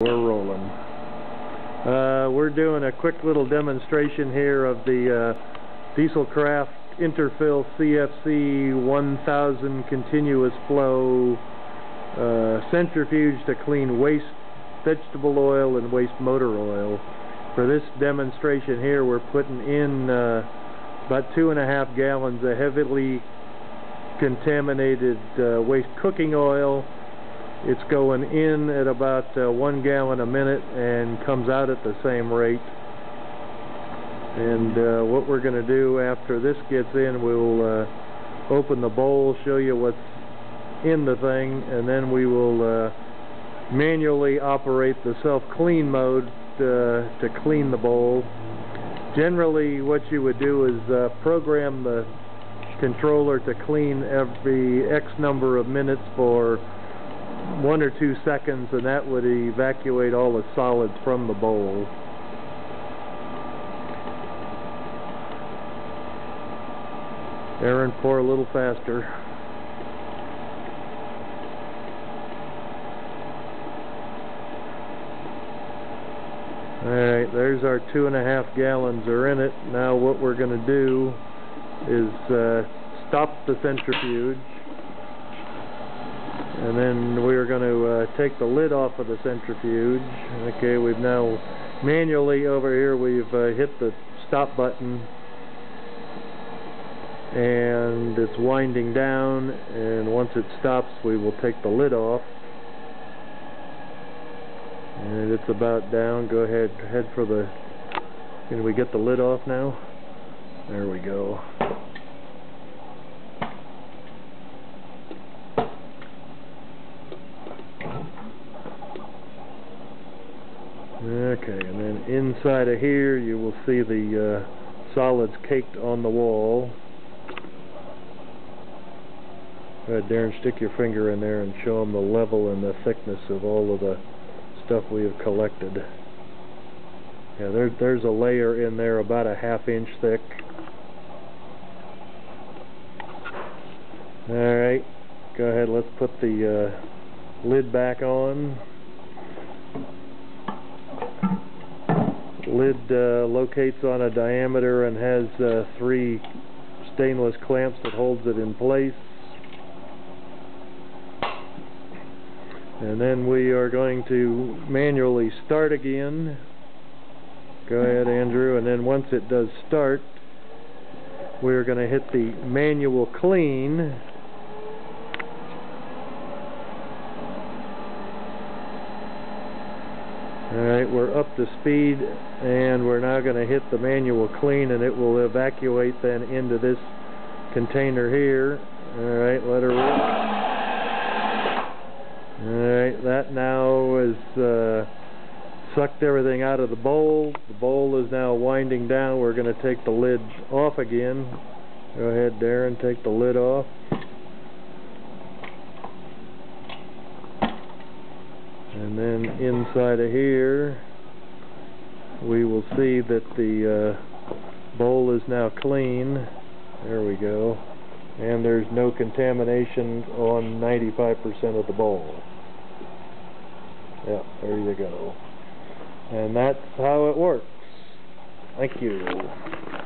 We're rolling. Uh, we're doing a quick little demonstration here of the uh, Dieselcraft Interfill CFC 1000 continuous flow uh, centrifuge to clean waste vegetable oil and waste motor oil. For this demonstration here we're putting in uh, about two and a half gallons of heavily contaminated uh, waste cooking oil it's going in at about uh, one gallon a minute and comes out at the same rate. And uh, what we're going to do after this gets in, we'll uh, open the bowl, show you what's in the thing, and then we will uh, manually operate the self-clean mode uh, to clean the bowl. Generally, what you would do is uh, program the controller to clean every X number of minutes for one or two seconds and that would evacuate all the solids from the bowl. Aaron, pour a little faster. Alright, there's our two and a half gallons are in it. Now what we're going to do is uh, stop the centrifuge and then we are going to uh, take the lid off of the centrifuge. Okay we've now manually over here we've uh, hit the stop button. And it's winding down and once it stops we will take the lid off. And it's about down. Go ahead head for the can we get the lid off now? There we go Okay, and then inside of here you will see the uh, solids caked on the wall. Go ahead, Darren, stick your finger in there and show them the level and the thickness of all of the stuff we have collected. Yeah, there, there's a layer in there about a half inch thick. Alright, go ahead, let's put the uh, lid back on. Lid uh, locates on a diameter and has uh, three stainless clamps that holds it in place. And then we are going to manually start again. Go ahead Andrew. And then once it does start we're going to hit the manual clean Alright, we're up to speed and we're now going to hit the manual clean and it will evacuate then into this container here. Alright, let her work. Alright, that now has uh, sucked everything out of the bowl. The bowl is now winding down. We're going to take the lid off again. Go ahead, Darren, take the lid off. And then inside of here we will see that the uh, bowl is now clean. There we go. And there's no contamination on 95% of the bowl. Yeah there you go. And that's how it works. Thank you